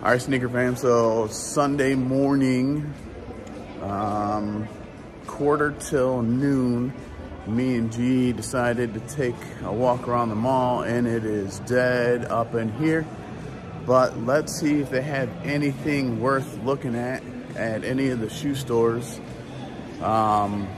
All right, sneaker fam. So Sunday morning, um, quarter till noon, me and G decided to take a walk around the mall and it is dead up in here. But let's see if they have anything worth looking at at any of the shoe stores. Um,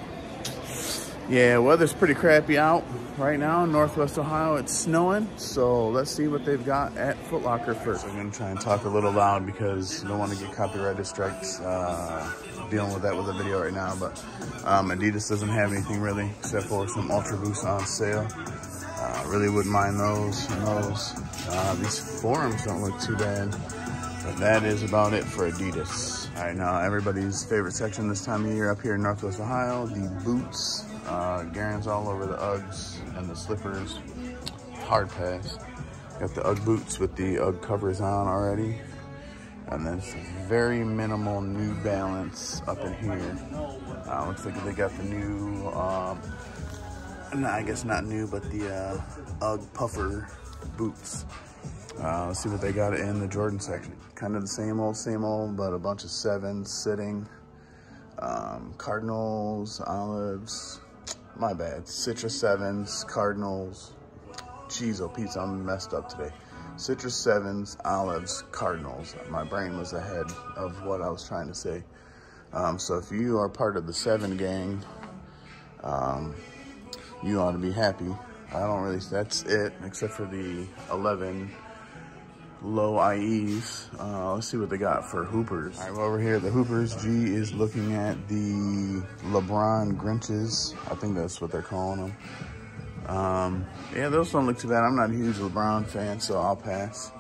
yeah, weather's pretty crappy out right now in Northwest Ohio. It's snowing, so let's see what they've got at Foot Locker first. I'm gonna try and talk a little loud because I don't want to get copyrighted strikes uh, dealing with that with the video right now. But um, Adidas doesn't have anything really except for some Ultra Boosts on sale. Uh, really wouldn't mind those and those. Uh, these forums don't look too bad, but that is about it for Adidas. All right, now everybody's favorite section this time of year up here in Northwest Ohio, the boots. Uh, Garen's all over the Uggs and the slippers. Hard pass. Got the Ugg boots with the Ugg covers on already. And then very minimal New Balance up in here. Uh, looks like they got the new, no, I guess not new, but the uh, Ugg puffer boots. Uh, let's see what they got in the Jordan section. Kind of the same old, same old, but a bunch of sevens sitting. Um, Cardinals, olives, my bad. Citrus Sevens, Cardinals. Jeez, oh, Pete, I'm messed up today. Citrus Sevens, Olives, Cardinals. My brain was ahead of what I was trying to say. Um, so if you are part of the Seven gang, um, you ought to be happy. I don't really, that's it, except for the 11 low IEs. Uh, let's see what they got for Hoopers. All right, well, over here the Hoopers. G is looking at the LeBron Grinches. I think that's what they're calling them. Um, yeah, those don't look too bad. I'm not a huge LeBron fan, so I'll pass.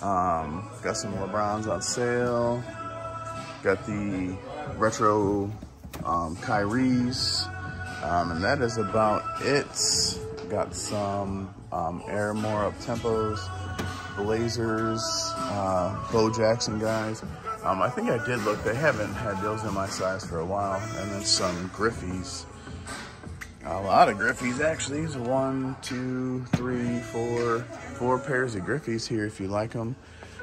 Um, got some LeBrons on sale. Got the retro um, Kyrie's. Um, and that is about it. Got some um, Air More Up Tempos. Blazers, uh, Bo Jackson guys. Um, I think I did look. They haven't had those in my size for a while. And then some Griffeys. A lot of Griffeys, actually. So one, two, three, four, four pairs of Griffeys here if you like them.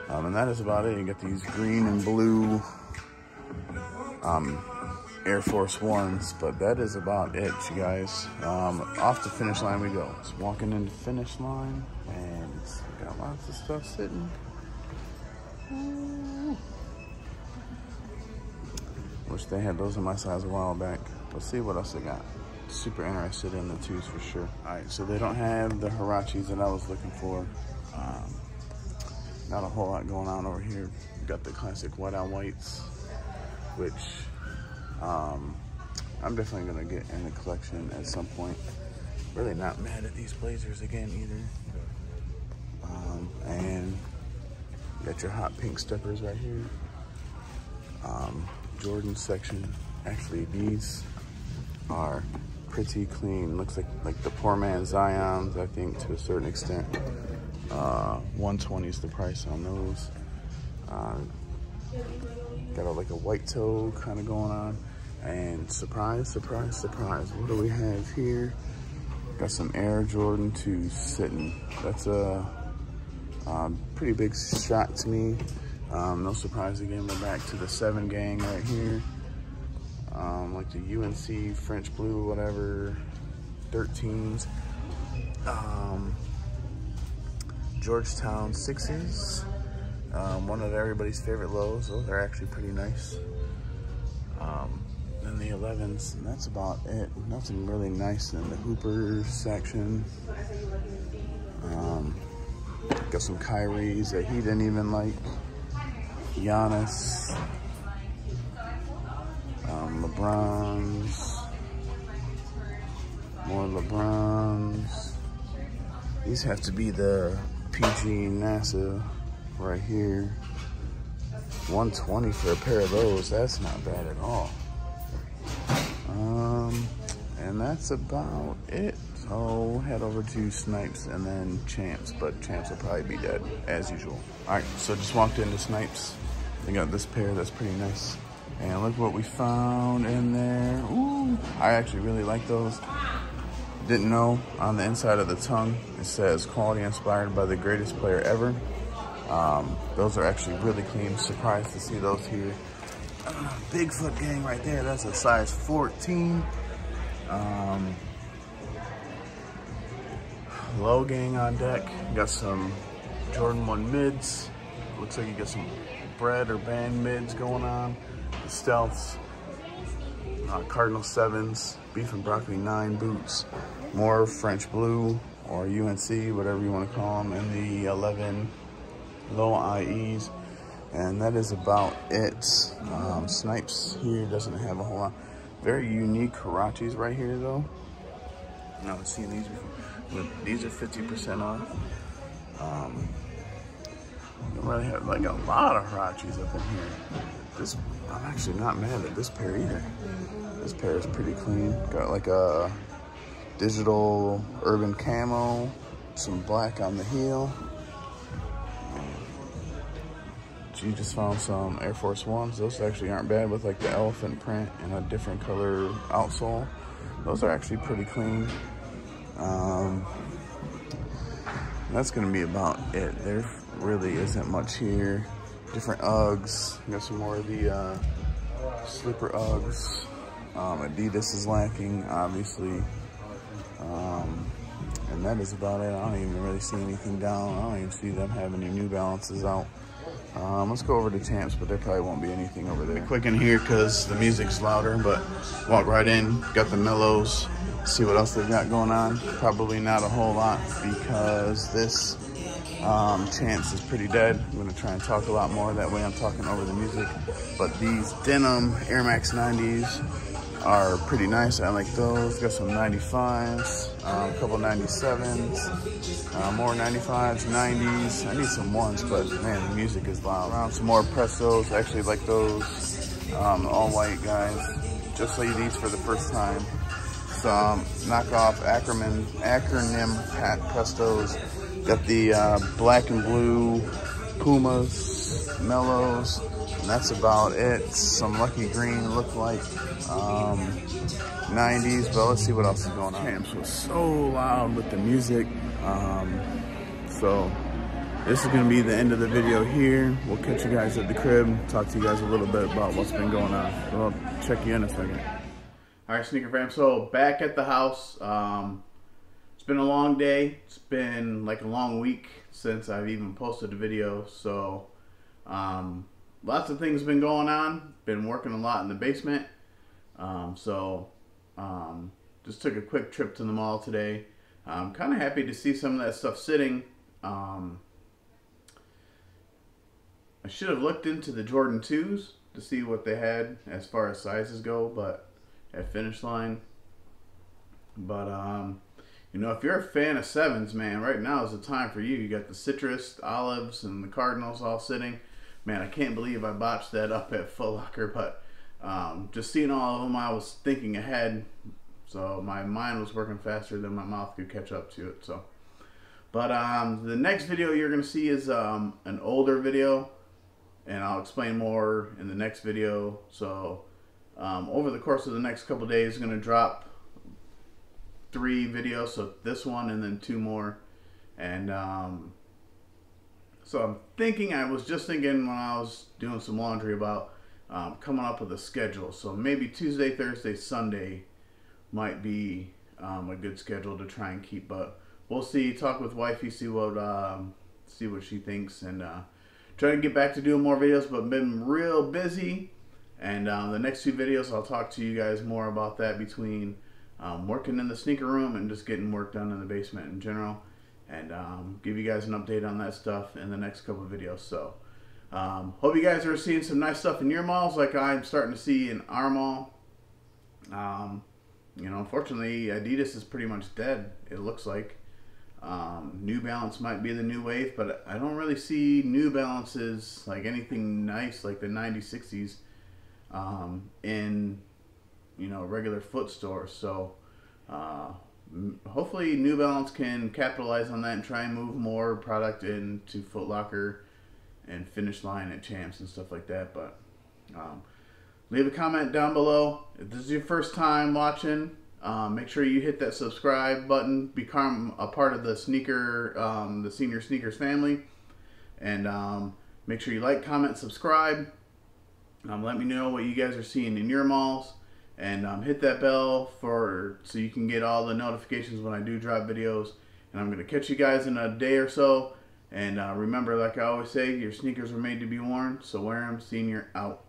Um, and that is about it. You get these green and blue um, Air Force Ones, but that is about it, you guys. Um, off the finish line we go. Just walking into finish line, got lots of stuff sitting. Ooh. Wish they had those in my size a while back. Let's see what else they got. Super interested in the twos for sure. All right, so they don't have the Huaraches that I was looking for. Um, not a whole lot going on over here. Got the classic white on whites, which um, I'm definitely gonna get in the collection at some point. Really not mad at these blazers again either. Um, and you got your hot pink steppers right here. Um, Jordan section. Actually, these are pretty clean. Looks like like the poor man Zions, I think, to a certain extent. Uh, 120 is the price on those. Uh, got a, like a white toe kind of going on. And surprise, surprise, surprise. What do we have here? Got some Air Jordan 2 sitting. That's a, a pretty big shot to me. Um, no surprise again, we're back to the 7 gang right here. Um, like the UNC French Blue, whatever, 13s. Um, Georgetown 6s. Um, one of everybody's favorite lows. Those are actually pretty nice. Um, then the 11s, and that's about it. Nothing really nice in the Hooper section. Um, got some Kyrie's that he didn't even like. Giannis. Um, LeBron's. More LeBron's. These have to be the PG NASA right here. 120 for a pair of those. That's not bad at all. Um, and that's about it. So head over to Snipes and then Champs, but Champs will probably be dead as usual. All right, so just walked into Snipes. They got this pair that's pretty nice. And look what we found in there. Ooh, I actually really like those. Didn't know on the inside of the tongue, it says quality inspired by the greatest player ever. Um, those are actually really clean. Surprised to see those here. Bigfoot gang right there. That's a size 14. Um, low gang on deck. Got some Jordan 1 mids. Looks like you got some bread or band mids going on. The stealths. Uh, Cardinal 7s. Beef and broccoli 9 boots. More French blue or UNC, whatever you want to call them. And the 11 low IEs. And that is about it. Um, Snipes here doesn't have a whole lot. Very unique Huaraches right here though. I haven't seen these before. These are 50% off. Um, you really have like a lot of Huaraches up in here. This, I'm actually not mad at this pair either. This pair is pretty clean. Got like a digital urban camo, some black on the heel. She just found some Air Force Ones. Those actually aren't bad with like the elephant print and a different color outsole. Those are actually pretty clean. Um, that's gonna be about it. There really isn't much here. Different Uggs. Got some more of the uh, slipper Uggs. Um, Adidas is lacking, obviously. Um, and that is about it. I don't even really see anything down. I don't even see them having any New Balances out. Um, let's go over to Champs, but there probably won't be anything over there. Quick in here because the music's louder, but walk right in. Got the Melos. See what else they've got going on. Probably not a whole lot because this um, Champs is pretty dead. I'm gonna try and talk a lot more. That way I'm talking over the music. But these denim Air Max 90s are pretty nice. I like those. Got some 95s, um, a couple 97s, uh, more 95s, 90s. I need some ones, but man, the music is loud. Around some more Prestos. I actually like those um, all white guys. Just like these for the first time. Some knockoff Ackerman acronym Pat Prestos. Got the uh, black and blue Pumas, Melos, that's about it. Some Lucky Green look like um, 90s, but let's see what else is going on. Champs was so loud with the music. Um, so this is gonna be the end of the video here. We'll catch you guys at the crib, talk to you guys a little bit about what's been going on. I'll check you in a second. All right, Sneaker Fam, so back at the house. Um, it's been a long day. It's been like a long week since I've even posted a video. So um, lots of things been going on. Been working a lot in the basement. Um, so um, just took a quick trip to the mall today. I'm kind of happy to see some of that stuff sitting. Um, I should have looked into the Jordan 2s to see what they had as far as sizes go, but at finish line. But um, you know, if you're a fan of sevens, man, right now is the time for you. You got the citrus, olives, and the cardinals all sitting. Man, I can't believe I botched that up at Foot Locker, but um, just seeing all of them, I was thinking ahead, so my mind was working faster than my mouth could catch up to it. So, but um, the next video you're gonna see is um, an older video, and I'll explain more in the next video. So, um, over the course of the next couple days, I'm gonna drop three videos. So this one and then two more, and um, so I'm thinking. I was just thinking when I was doing some laundry about um, coming up with a schedule. So maybe Tuesday, Thursday, Sunday might be um, a good schedule to try and keep. But we'll see. Talk with wifey, see what um, see what she thinks, and uh, try to get back to doing more videos. But been real busy. And uh, the next two videos, I'll talk to you guys more about that between um, working in the sneaker room and just getting work done in the basement in general. And um, give you guys an update on that stuff in the next couple videos. So. Um, hope you guys are seeing some nice stuff in your malls like I'm starting to see in our mall. Um, you know, unfortunately, Adidas is pretty much dead, it looks like. Um, New Balance might be the new wave, but I don't really see New Balances, like anything nice like the 9060s, um, in, you know, regular foot stores. So, uh, hopefully New Balance can capitalize on that and try and move more product into Foot Locker and finish line at champs and stuff like that. But um, leave a comment down below. If this is your first time watching, um, make sure you hit that subscribe button, become a part of the sneaker, um, the senior sneakers family. And um, make sure you like, comment, subscribe. Um, let me know what you guys are seeing in your malls. And um, hit that bell for so you can get all the notifications when I do drop videos. And I'm to catch you guys in a day or so. And uh, remember, like I always say, your sneakers are made to be worn, so wear them. Senior out.